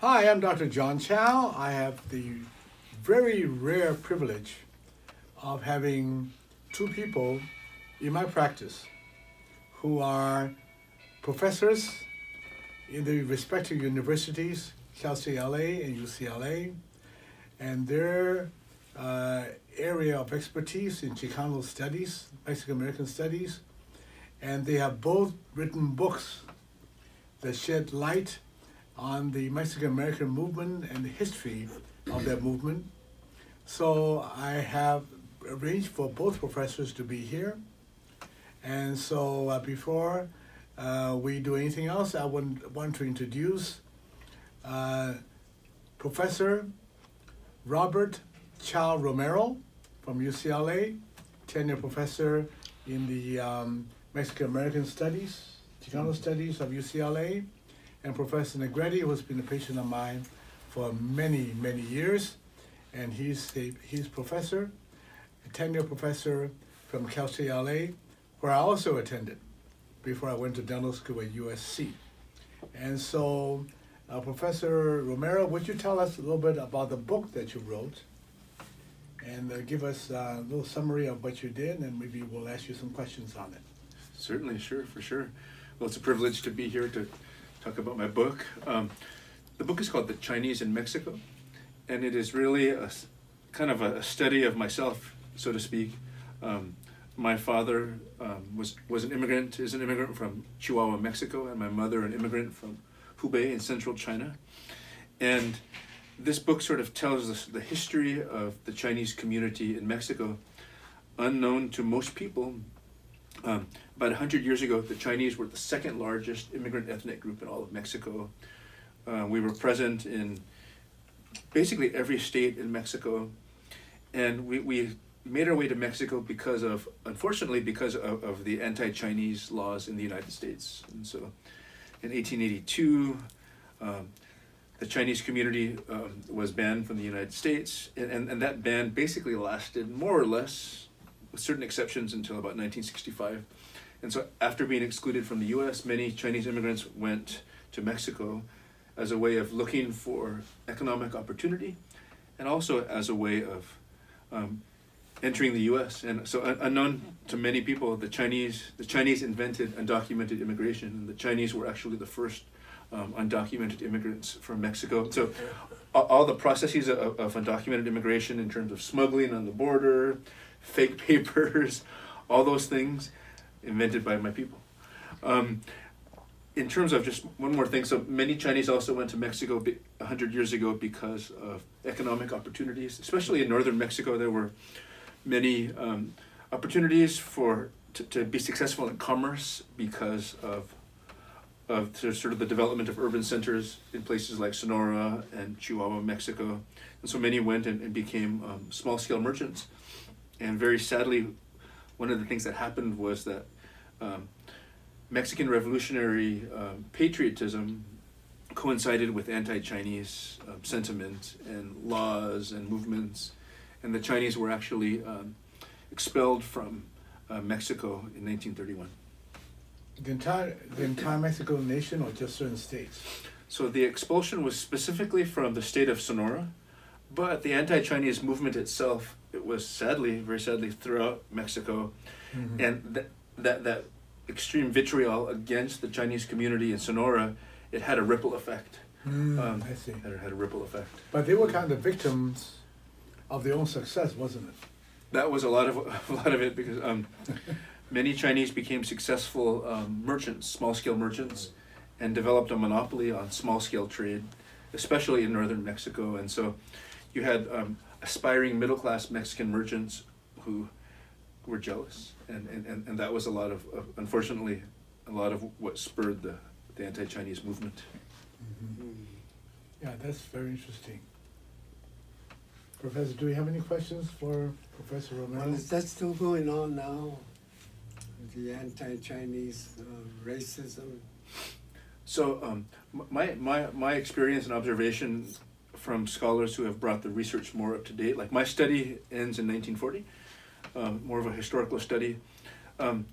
Hi, I'm Dr. John Chao. I have the very rare privilege of having two people in my practice who are professors in the respective universities, State LA and UCLA, and their uh, area of expertise in Chicano studies, Mexican American studies, and they have both written books that shed light on the Mexican American movement and the history of that movement. So I have arranged for both professors to be here. And so uh, before uh, we do anything else, I would want to introduce uh, Professor Robert Chao Romero from UCLA, tenure professor in the um, Mexican American Studies, Chicano Studies of UCLA, and Professor Negrete, who has been a patient of mine for many, many years. And he's a he's professor, a tenure professor from Cal State LA, where I also attended before I went to dental school at USC. And so, uh, Professor Romero, would you tell us a little bit about the book that you wrote? And uh, give us a little summary of what you did, and maybe we'll ask you some questions on it. Certainly, sure, for sure. Well, it's a privilege to be here to talk about my book. Um, the book is called The Chinese in Mexico, and it is really a kind of a study of myself, so to speak. Um, my father um, was was an immigrant, is an immigrant from Chihuahua, Mexico, and my mother an immigrant from Hubei in central China. And this book sort of tells us the history of the Chinese community in Mexico, unknown to most people. Um, about 100 years ago, the Chinese were the second largest immigrant ethnic group in all of Mexico. Uh, we were present in basically every state in Mexico. And we, we made our way to Mexico because of, unfortunately, because of, of the anti-Chinese laws in the United States. And so in 1882, um, the Chinese community um, was banned from the United States, and, and, and that ban basically lasted more or less, with certain exceptions, until about 1965. And so after being excluded from the US, many Chinese immigrants went to Mexico as a way of looking for economic opportunity and also as a way of um, entering the U.S. And so, un- unknown to many people, the Chinese the Chinese invented undocumented immigration, and the Chinese were actually the first um, undocumented immigrants from Mexico. So, all, all the processes of, of undocumented immigration in terms of smuggling on the border, fake papers, all those things, invented by my people. Um, in terms of just one more thing, so many Chinese also went to Mexico a hundred years ago because of economic opportunities, especially in northern Mexico. There were many um, opportunities for to, to be successful in commerce because of of sort of the development of urban centers in places like Sonora and Chihuahua, Mexico. And so many went and, and became um, small scale merchants. And very sadly, one of the things that happened was that um, Mexican revolutionary um, patriotism coincided with anti Chinese um, sentiment and laws and movements and the Chinese were actually um, expelled from uh, Mexico in 1931. The entire, the entire Mexico nation or just certain states? So the expulsion was specifically from the state of Sonora, but the anti-Chinese movement itself, it was sadly, very sadly, throughout Mexico, mm-hmm. and th- that that extreme vitriol against the Chinese community in Sonora, it had a ripple effect. Mm, um, I see. It had a ripple effect. But they were kind of victims of their own success, wasn't it? That was a lot of a lot of it because um, many Chinese became successful um, merchants, small scale merchants, and developed a monopoly on small scale trade, especially in northern Mexico. And so, you had um, aspiring middle class Mexican merchants who were jealous, and, and, and, and that was a lot of, of unfortunately a lot of what spurred the, the anti Chinese movement. Mm-hmm. Yeah, that's very interesting. Professor, do we have any questions for Professor Romero? Well, is that still going on now? The anti-Chinese uh, racism? So um, my, my, my experience and observation from scholars who have brought the research more up to date, like my study ends in 1940, um, more of a historical study. Um,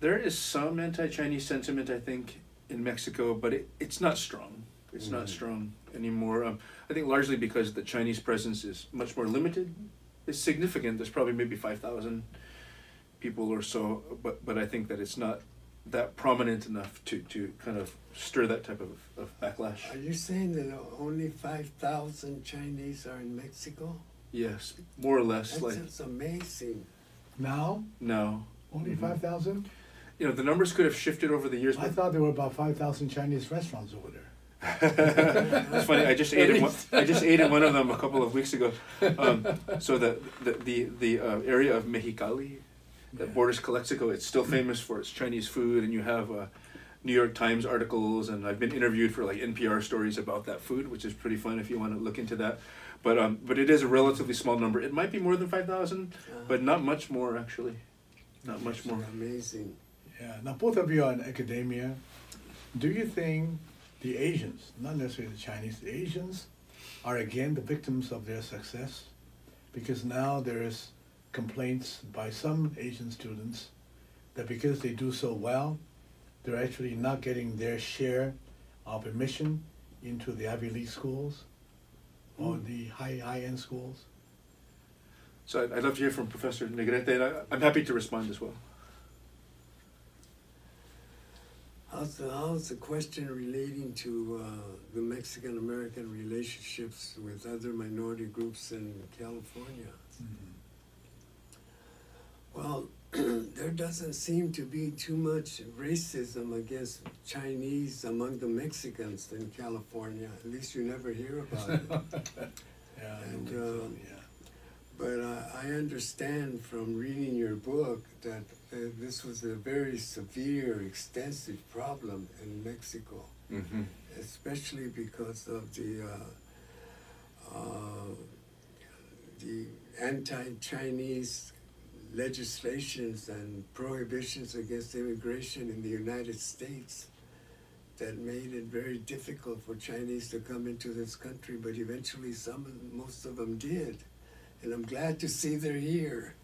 there is some anti-Chinese sentiment, I think, in Mexico, but it, it's not strong. It's mm-hmm. not strong. anymore. Um, I think largely because the Chinese presence is much more limited. It's significant. There's probably maybe five thousand people or so, but but I think that it's not that prominent enough to, to kind of stir that type of, of backlash. Are you saying that only 5,000 Chinese are in Mexico? Yes, more or less. That's like just amazing. Now, no, only Mhm. 5,000? you know the numbers could have shifted over the years. I but- thought there were about 5,000 Chinese restaurants over there. it's funny. I just ate in one, I just ate in one of them a couple of weeks ago. Um, so the the the, the uh, area of Mexicali that Yeah. borders Calexico, it's still famous for its Chinese food, and you have uh, New York Times articles, and I've been interviewed for like NPR stories about that food, which is pretty fun if you want to look into that. But um, but it is a relatively small number. It might be more than five thousand, Uh, but not much more actually. Not much more. Amazing. Yeah. Now, both of you are in academia. Do you think the Asians, not necessarily the Chinese, the Asians are again the victims of their success? Because now there is complaints by some Asian students that because they do so well, they're actually not getting their share of admission into the Ivy League schools or Mm. the high high end schools. So I'd, I'd love to hear from Professor Negrete, and I, I'm happy to respond as well. How's the, how's the question relating to uh, the Mexican American relationships with other minority groups in California? Well, there doesn't seem to be too much racism against Chinese among the Mexicans in California. At least you never hear about it. Yeah, And, so, um, yeah. But uh, I understand from reading your book that uh, this was a very severe, extensive problem in Mexico, Mm-hmm. especially because of the uh, uh, the anti-Chinese legislations and prohibitions against immigration in the United States that made it very difficult for Chinese to come into this country, but eventually some, most of them did. And I'm glad to see they're here.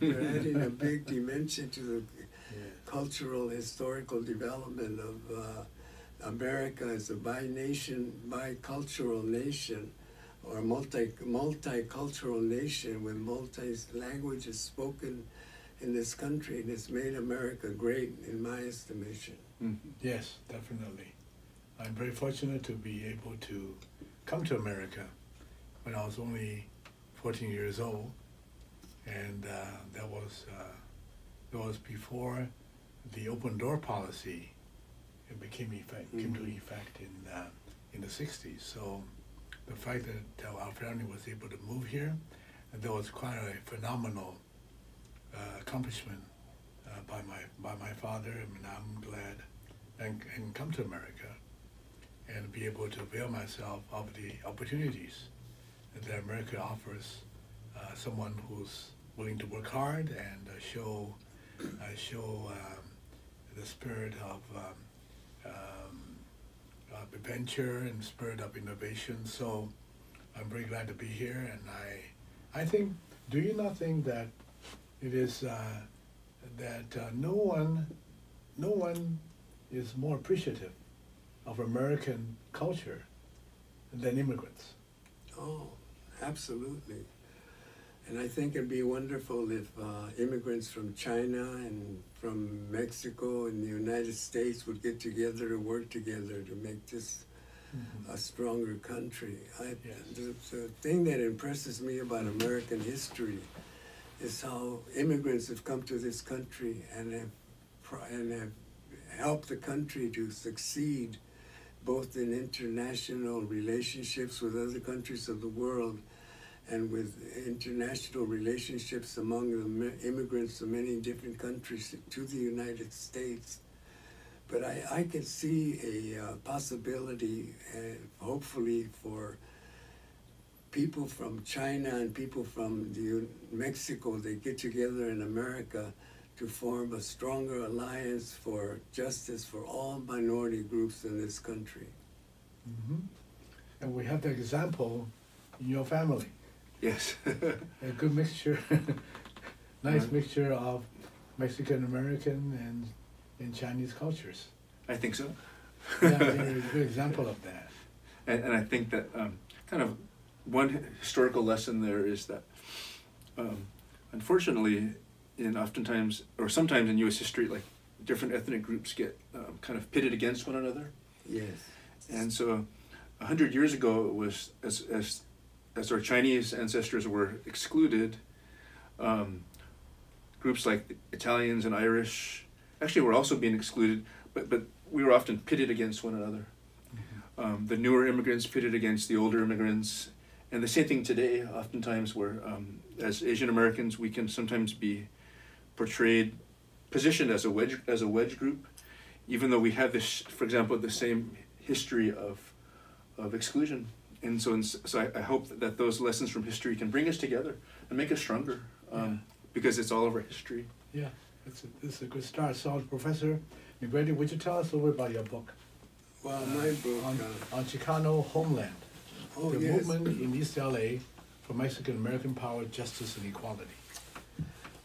They're adding a big dimension to the Yeah. cultural, historical development of uh, America as a bi-nation, bi-cultural nation, or multi multicultural nation with multi languages spoken in this country, and it's made America great, in my estimation. Mm-hmm. Yes, definitely. I'm very fortunate to be able to come to America when I was only 14 years old, and uh, that was uh, that was before the open door policy it became effect came to Mhm. effect in uh, in the 60s. So the fact that uh, our family was able to move here, that was quite a phenomenal uh, accomplishment uh, by my by my father. I mean, I'm glad and, and come to America and be able to avail myself of the opportunities that America offers uh, someone who's willing to work hard and uh, show uh, show um, the spirit of um, um, adventure and spirit of innovation. So I'm very glad to be here, and I I think. Do you not think that it is uh, that uh, no one no one is more appreciative of American culture than immigrants? Oh, absolutely. And I think it'd be wonderful if uh, immigrants from China and from Mexico and the United States would get together and work together to make this a stronger country. I, Yes. the, the thing that impresses me about American history is how immigrants have come to this country and have, and have helped the country to succeed both in international relationships with other countries of the world and with international relationships among the immigrants from many different countries to the United States. But I, I can see a uh, possibility, uh, hopefully, for people from China and people from the Mexico, they get together in America to form a stronger alliance for justice for all minority groups in this country. hmm And we have the example in your family. Yes. A good mixture, nice Right. mixture of Mexican American and, and Chinese cultures. I think so. Yeah, you're a good example of that. and, and I think that um, kind of one historical lesson there is that um, unfortunately in oftentimes or sometimes in U.S. history like different ethnic groups get um, kind of pitted against one another. Yes. And so, a hundred years ago, it was as as as our Chinese ancestors were excluded. Um, groups like Italians and Irish actually were also being excluded, but but we were often pitted against one another. Mm-hmm. Um, the newer immigrants pitted against the older immigrants, and the same thing today. Oftentimes, where um, as Asian Americans, we can sometimes be portrayed, positioned as a wedge as a wedge group, even though we have this, for example, the same history of of exclusion. And so, so I, I hope that, that, those lessons from history can bring us together and make us stronger, um, yeah. because it's all over history. Yeah, it's a, it's a good start. So, Professor Negrete, would you tell us a little bit about your book? Well, my book on, uh, on Chicano homeland, oh, the yes. movement in East LA for Mexican American power, justice, and equality.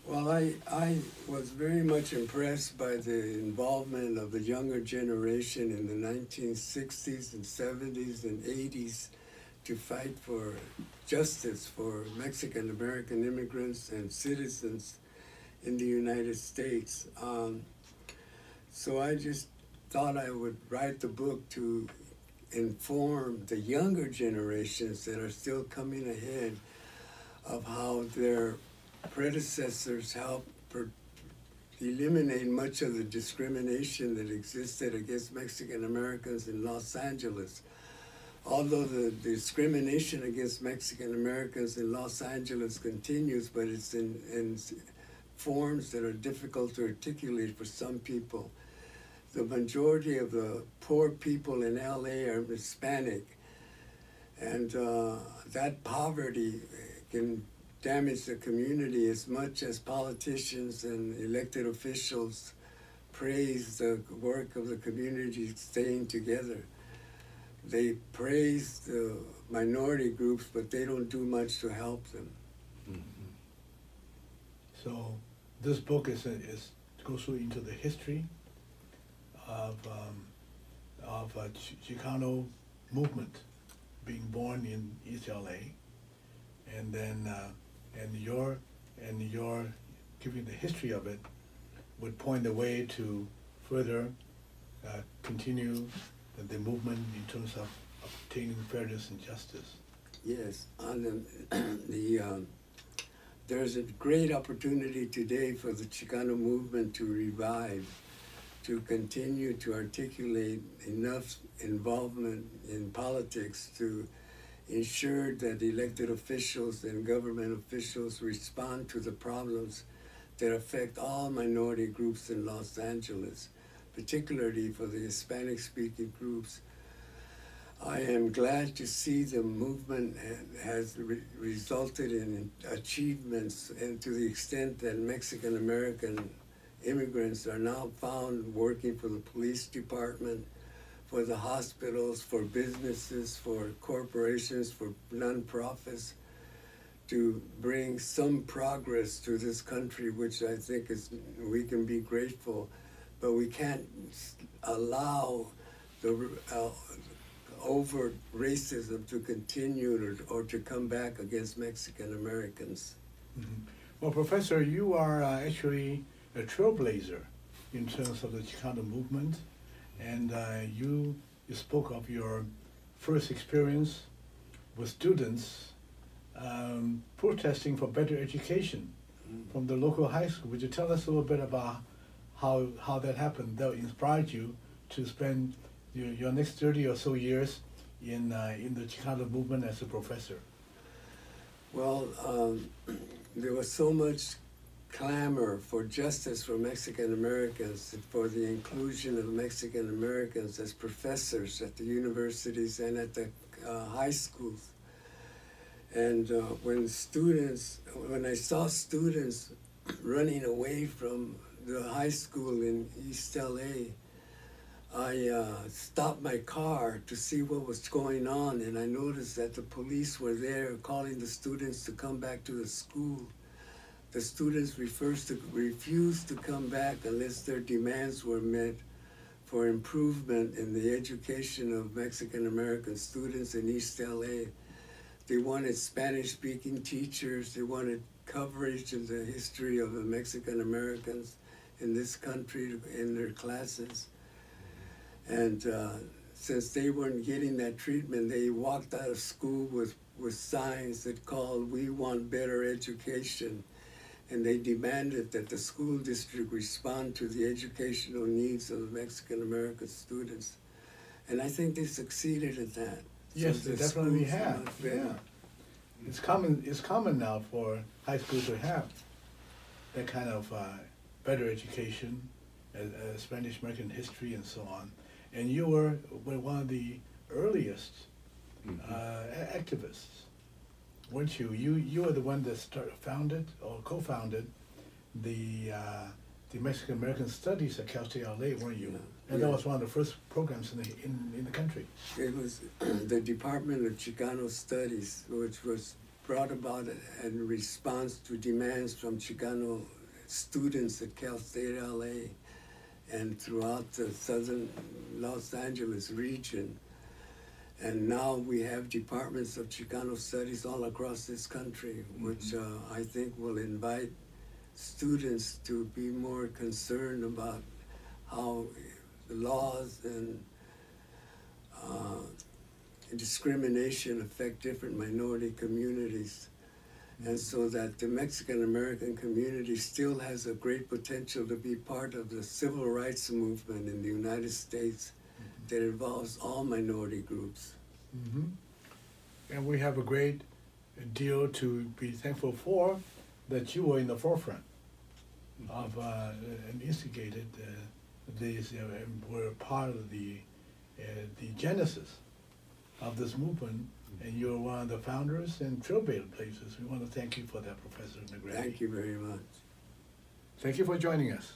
Well, I, I was very much impressed by the involvement of the younger generation in the 1960s and 70s and 80s to fight for justice for Mexican American immigrants and citizens in the United States. Um, so I just thought I would write the book to inform the younger generations that are still coming ahead of how their predecessors helped eliminate much of the discrimination that existed against Mexican Americans in Los Angeles. Although the discrimination against Mexican Americans in Los Angeles continues, but it's in, in forms that are difficult to articulate for some people. The majority of the poor people in LA are Hispanic, and uh, that poverty can damage the community as much as politicians and elected officials praise the work of the community staying together. They praise the minority groups, but they don't do much to help them. Mm-hmm. So, this book is, is goes into the history of um, of a Chicano movement being born in East LA, and then uh, and your and your giving the history of it would point the way to further uh, continue the, the, movement in terms of obtaining fairness and justice. Yes, on the, the um, there's a great opportunity today for the Chicano movement to revive, to continue to articulate enough involvement in politics to ensure that elected officials and government officials respond to the problems that affect all minority groups in Los Angeles, particularly for the Hispanic speaking groups. I am glad to see the movement has re resulted in achievements and to the extent that Mexican American immigrants are now found working for the police department, for the hospitals, for businesses, for corporations, for nonprofits to bring some progress to this country, which I think is we can be grateful, but we can't allow the uh, overt racism to continue or, or, to come back against Mexican Americans. Mm-hmm. Well, Professor, you are uh, actually a trailblazer in terms of the Chicano movement and uh, you you spoke of your first experience with students um, protesting for better education mm. from the local high school. Would you tell us a little bit about how how that happened? That inspired you to spend your, your next thirty or so years in uh, in the Chicano movement as a professor. Well, um, there was so much clamor for justice for Mexican Americans, for the inclusion of Mexican Americans as professors at the universities and at the uh, high schools. And uh, when students, when I saw students running away from the high school in East LA, I uh, stopped my car to see what was going on, and I noticed that the police were there calling the students to come back to the school. The students to, refused to come back unless their demands were met for improvement in the education of Mexican American students in East LA. They wanted Spanish speaking teachers, they wanted coverage of the history of the Mexican Americans in this country in their classes. And uh, since they weren't getting that treatment, they walked out of school with, with signs that called, We want better education. And they demanded that the school district respond to the educational needs of the Mexican American students. And I think they succeeded at that. Yes, So they the definitely have. Yeah. It's common. It's common now for high school to have that kind of uh, better education, uh, uh, Spanish American history, and so on. And you were, were one of the earliest Mhm. uh, activists, weren't you? You you were the one that started, founded or co-founded the uh, the Mexican American Studies at Cal State LA, weren't you? Yeah. And that was one of the first programs in the in, in the country. It was the Department of Chicano Studies, which was brought about in response to demands from Chicano students at Cal State LA and throughout the southern Los Angeles region. And now we have departments of Chicano studies all across this country, which uh, I think will invite students to be more concerned about how the laws and uh, discrimination affect different minority communities. And so that the Mexican American community still has a great potential to be part of the civil rights movement in the United States that involves all minority groups. hmm And we have a great deal to be thankful for that you were in the forefront of uh, and instigated uh, these uh, were part of the uh, the genesis of this movement. And you're one of the founders and trailblazers. We want to thank you for that, Professor Negrete. Thank you very much. Thank you for joining us.